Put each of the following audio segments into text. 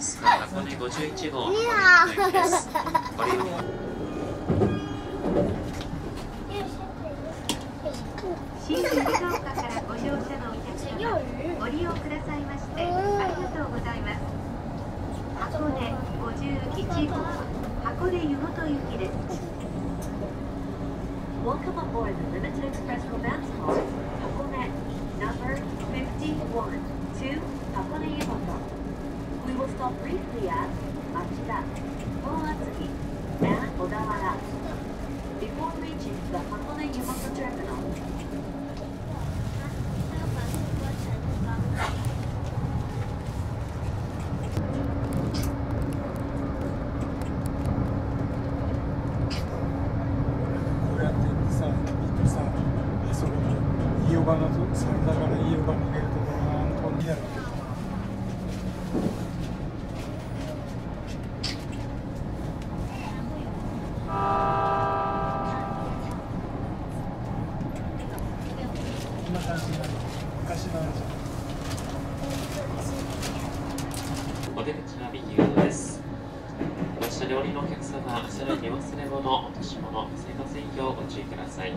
ユーロマンスカー箱根51号箱根行きですご利用新静岡からご乗車のお客様ご利用くださいましてありがとうございます箱根51号箱根湯本行きです Welcome aboard the Limited Express Romance Call, Hakone, number 51 to Hakone Yamato. We will stop briefly at Machida, Oatsuki, and Odawara before reaching the Hakone Yamato terminal. りのお客様さらに忘れ物落とし物生活影響をご注意ください。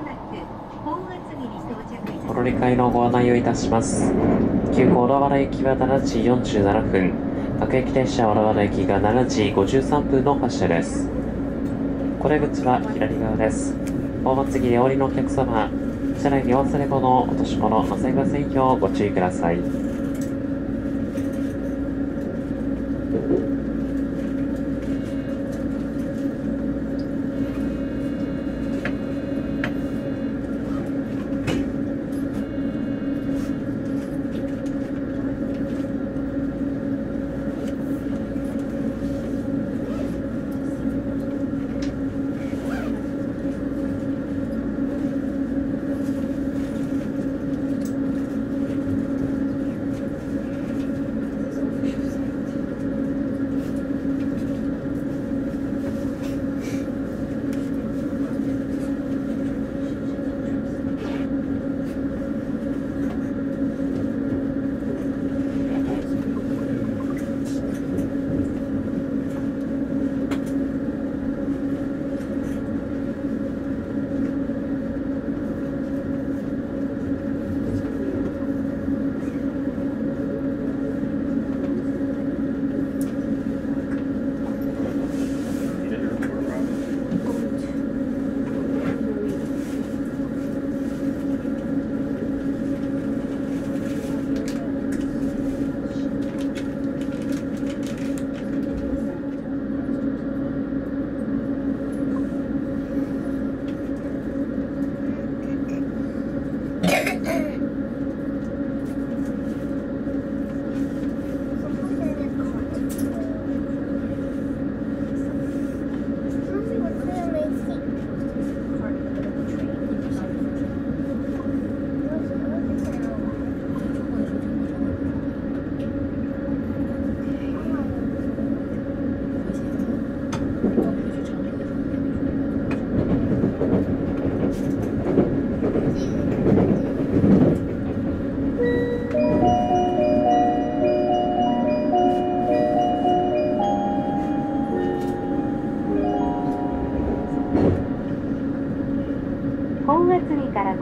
まもなく本厚木に到着お乗り換えのご案内をいたします。急行小田原駅は7時47分。各駅停車小田原駅が7時53分の発車です。これ口は左側です。大松木でお降りのお客様車内にお忘れ物落とし物載せませんようご注意ください。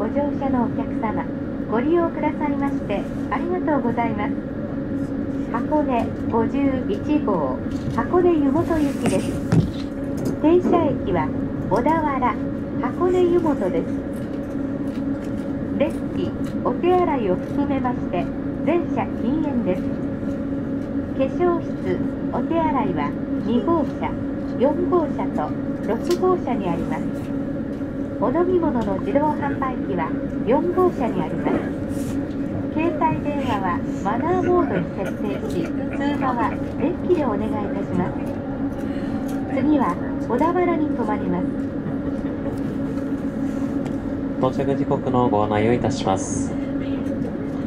ご乗車のお客様ご利用くださいましてありがとうございます。箱根51号箱根湯本行きです。停車駅は小田原箱根湯本です。レスキお手洗いを含めまして全車禁煙です。化粧室お手洗いは2号車4号車と6号車にあります。お飲み物の自動販売機は4号車にあります。携帯電話はマナーモードに設定し通話はデッキでお願いいたします。次は小田原に停まります。到着時刻のご案内をいたします。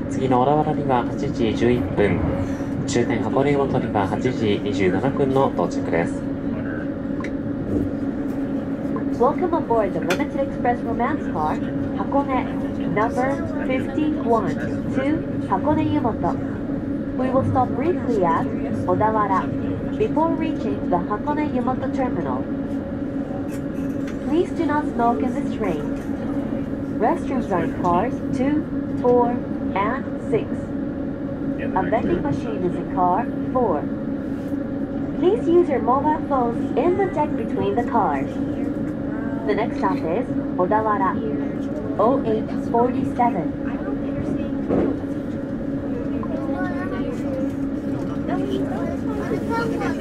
次の小田原には8時11分。終点箱根湯本には8時27分の到着です。Welcome aboard the Limited Express Romance Car, Hakone, number 51 to Hakone Yumoto. We will stop briefly at Odawara before reaching the Hakone Yumoto terminal. Please do not smoke in this train. Restrooms are in cars 2, 4, and 6. A vending machine is in car 4. Please use your mobile phones in the deck between the cars. The next stop is Odawara, 0847.